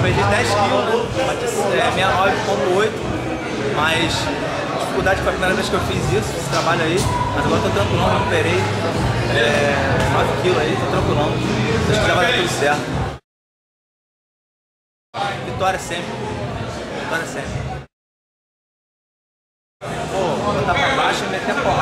perdi 10 quilos, é, 69,8, mas dificuldade foi a primeira vez que eu fiz isso, esse trabalho aí, mas agora tô tranquilo, recuperei é, 9 quilos aí, tô tranquilo. Acho que já vai dar tudo certo. Vitória sempre. Vitória sempre. Pô, botar pra baixo é e meter porra.